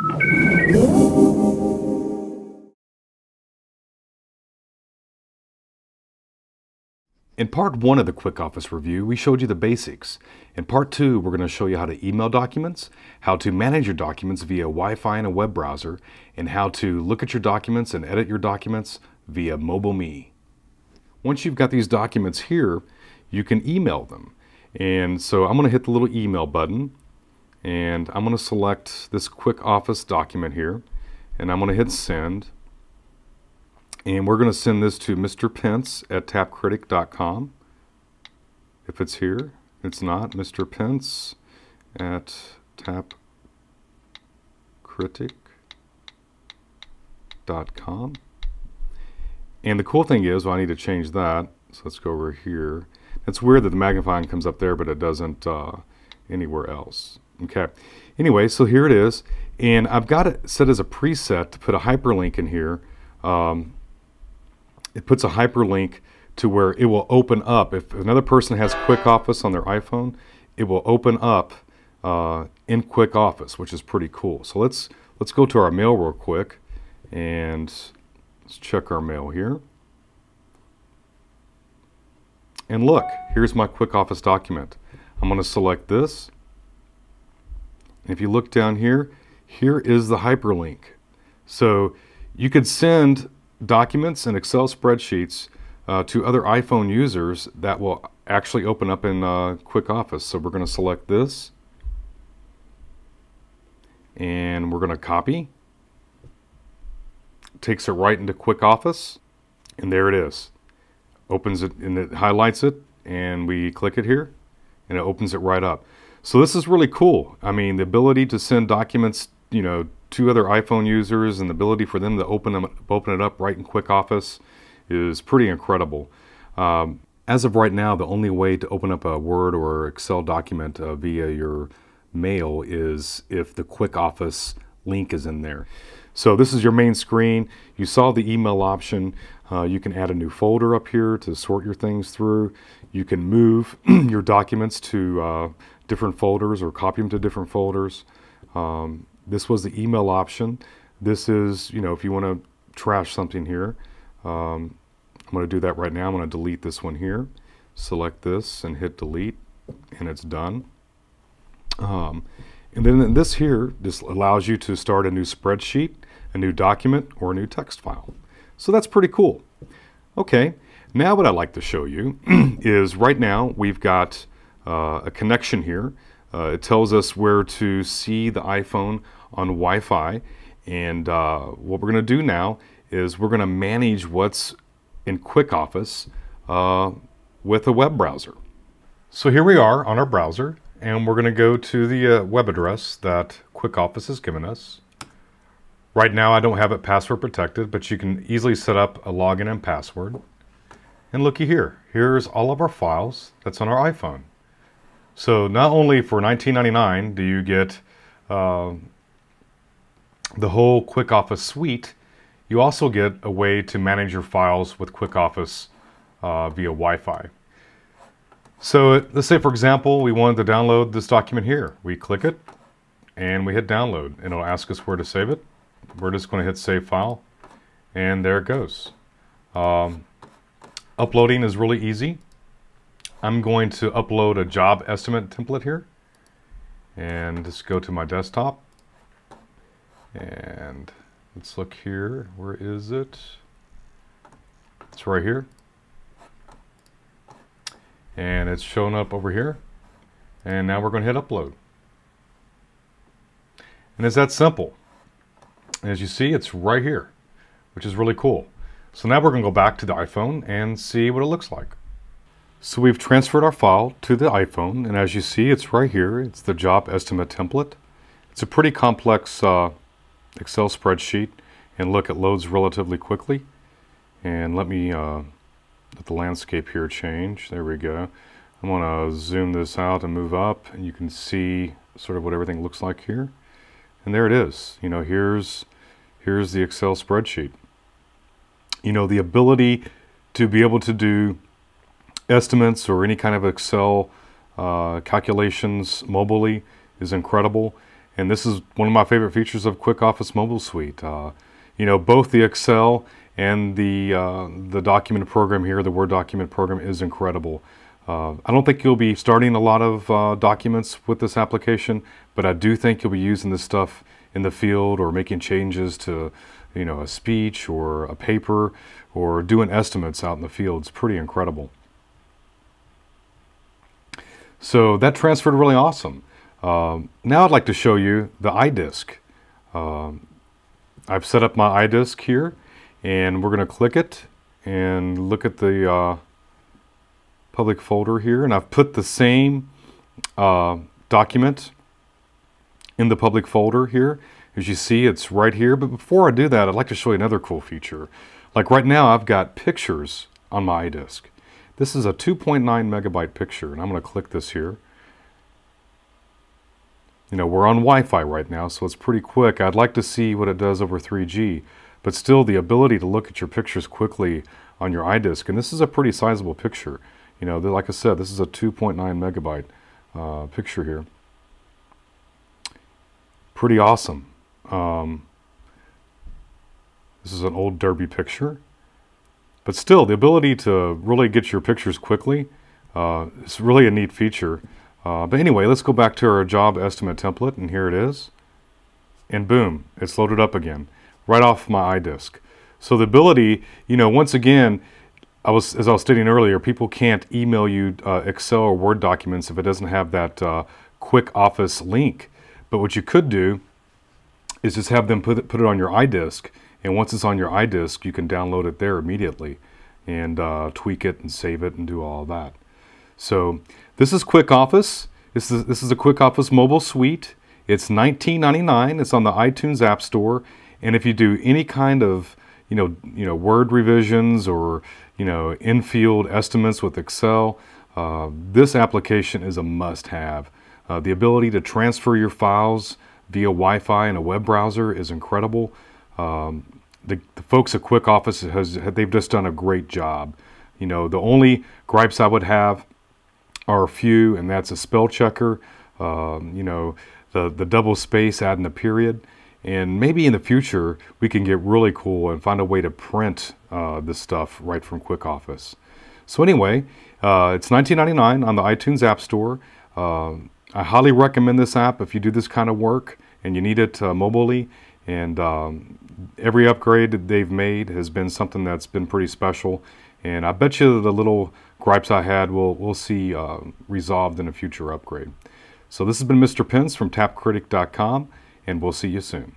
In part one of the Quickoffice review, we showed you the basics. In part two, we're going to show you how to email documents, how to manage your documents via Wi-Fi and a web browser, and how to look at your documents and edit your documents via MobileMe. Once you've got these documents here, you can email them. And so I'm going to hit the little email button, and I'm going to select this Quickoffice document here, and I'm going to hit send. And we're going to send this to Mr. Pence at tapcritic.com. If it's here, it's not. Mr. Pence at tapcritic.com. And the cool thing is, well, I need to change that. So let's go over here. It's weird that the magnifying comes up there, but it doesn't uh, anywhere else. Okay. Anyway, so here it is. And I've got it set as a preset to put a hyperlink in here. Um, it puts a hyperlink to where it will open up. If another person has Quickoffice on their iPhone, it will open up uh, in Quickoffice, which is pretty cool. So let's let's go to our mail real quick and let's check our mail here. And look, here's my Quickoffice document. I'm going to select this. And if you look down here, here is the hyperlink. So you could send documents and Excel spreadsheets uh, to other iPhone users that will actually open up in uh, Quickoffice. So we're going to select this and we're going to copy. Takes it right into Quickoffice and there it is. Opens it and it highlights it and we click it here and it opens it right up. So this is really cool. I mean, the ability to send documents, you know, two other iPhone users and the ability for them to open them open it up right in Quickoffice is pretty incredible. Um, as of right now, the only way to open up a Word or Excel document uh, via your mail is if the Quickoffice link is in there. So this is your main screen. You saw the email option. Uh, you can add a new folder up here to sort your things through. You can move your documents to uh, different folders or copy them to different folders. Um, this was the email option. This is, you know, if you want to trash something here, um, I'm going to do that right now. I'm going to delete this one here. Select this and hit delete, and it's done. Um, and then this here, this allows you to start a new spreadsheet, a new document, or a new text file. So that's pretty cool. Okay, now what I'd like to show you is right now we've got uh, a connection here. Uh, it tells us where to see the iPhone on Wi-Fi. And uh, what we're going to do now is we're going to manage what's in Quickoffice uh, with a web browser. So here we are on our browser, and we're going to go to the uh, web address that Quickoffice has given us. Right now I don't have it password protected, but you can easily set up a login and password. And looky here, here's all of our files that's on our iPhone. So not only for $19.99 do you get uh, the whole Quickoffice suite, you also get a way to manage your files with Quickoffice uh, via Wi-Fi. So let's say, for example, we wanted to download this document here. We click it and we hit download and it'll ask us where to save it. We're just going to hit save file and there it goes. Um, uploading is really easy. I'm going to upload a job estimate template here and just go to my desktop and let's look here. Where is it? It's right here. And it's shown up over here. And now we're going to hit upload. And it's that simple. As you see, it's right here, which is really cool. So now we're going to go back to the iPhone and see what it looks like. So we've transferred our file to the iPhone, and as you see, it's right here. It's the job estimate template. It's a pretty complex uh, Excel spreadsheet and look, it loads relatively quickly. And let me uh, let the landscape here change. There we go. I'm going to zoom this out and move up and you can see sort of what everything looks like here. And there it is. You know, here's here's the Excel spreadsheet. You know, the ability to be able to do estimates or any kind of Excel uh, calculations mobilely is incredible. And this is one of my favorite features of Quickoffice Mobile Suite. Uh, you know, both the Excel and the, uh, the document program here, the Word document program is incredible. Uh, I don't think you'll be starting a lot of uh, documents with this application, but I do think you'll be using this stuff in the field or making changes to, you know, a speech or a paper or doing estimates out in the field. It's pretty incredible. So that transferred really awesome. Um, now I'd like to show you the iDisk. Um, I've set up my iDisk here and we're going to click it and look at the uh, public folder here and I've put the same uh, document in the public folder here. As you see, it's right here. But before I do that, I'd like to show you another cool feature. Like right now, I've got pictures on my iDisk. This is a 2.9 megabyte picture, and I'm going to click this here. You know, we're on Wi-Fi right now, so it's pretty quick. I'd like to see what it does over 3G, but still the ability to look at your pictures quickly on your iDisk, and this is a pretty sizable picture. You know, like I said, this is a 2.9 megabyte uh, picture here. Pretty awesome. Um, this is an old Derby picture. But still, the ability to really get your pictures quickly uh, is really a neat feature. Uh, but anyway, let's go back to our job estimate template, and here it is. And boom, it's loaded up again, right off my iDisk. So the ability, you know, once again, I was, as I was stating earlier, people can't email you uh, Excel or Word documents if it doesn't have that uh, Quickoffice link. But what you could do is just have them put it, put it on your iDisk and once it's on your iDisk, you can download it there immediately and uh, tweak it and save it and do all that. So this is Quickoffice. This is, this is a Quickoffice mobile suite. It's $19.99. It's on the iTunes App Store. And if you do any kind of you know, you know, word revisions or you know, in-field estimates with Excel, uh, this application is a must-have. Uh, the ability to transfer your files via Wi-Fi in a web browser is incredible. Um, the, the, folks at Quickoffice has they've just done a great job. You know, the only gripes I would have are a few, and that's a spell checker. Um, you know, the the double space adding a period, and maybe in the future we can get really cool and find a way to print uh, this stuff right from Quickoffice. So anyway, uh, it's 19.99 on the iTunes App Store. Uh, I highly recommend this app if you do this kind of work and you need it uh, mobilely. And um, every upgrade that they've made has been something that's been pretty special. And I bet you the little gripes I had will we'll see uh, resolved in a future upgrade. So this has been Mr. Pence from tapcritic.com, and we'll see you soon.